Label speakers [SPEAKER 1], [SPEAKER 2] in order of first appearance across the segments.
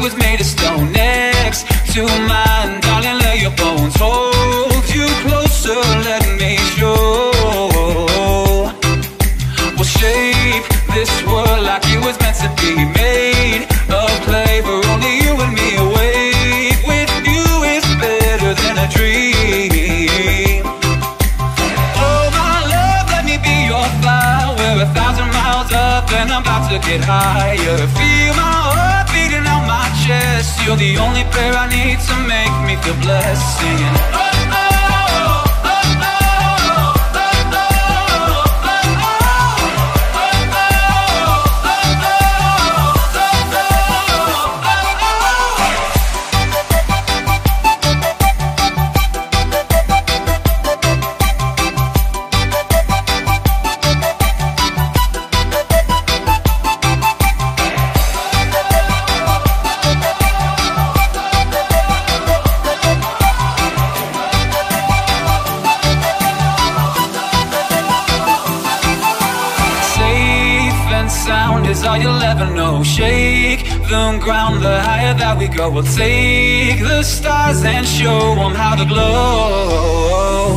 [SPEAKER 1] was made of stone next to mine. Darling, lay your bones. Hold you closer, let me show. We'll shape this world like it was meant to be made of clay for only you and me awake. With you is better than a dream. Oh, my love, let me be your fire. We're a thousand miles up and I'm about to get higher. Feel You're the only prayer I need to make me feel blessed. Singing. Sound is all you'll ever know. Shake the ground, the higher that we go. We'll take the stars and show them how to glow.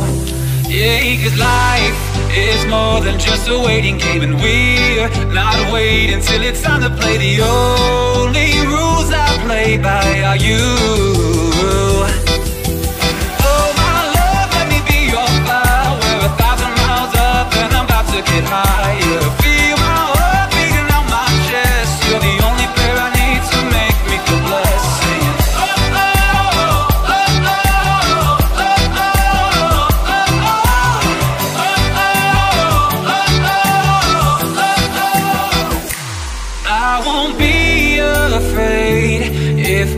[SPEAKER 1] Yeah, cause life is more than just a waiting game, and we're not waiting till it's time to play. The only rules I play by are you. Oh, my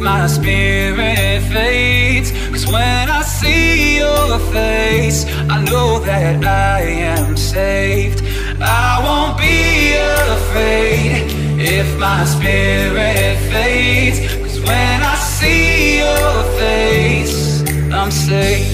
[SPEAKER 1] my spirit fades. Cause when I see your face, I know that I am saved. I won't be afraid if my spirit fades. Cause when I see your face, I'm safe.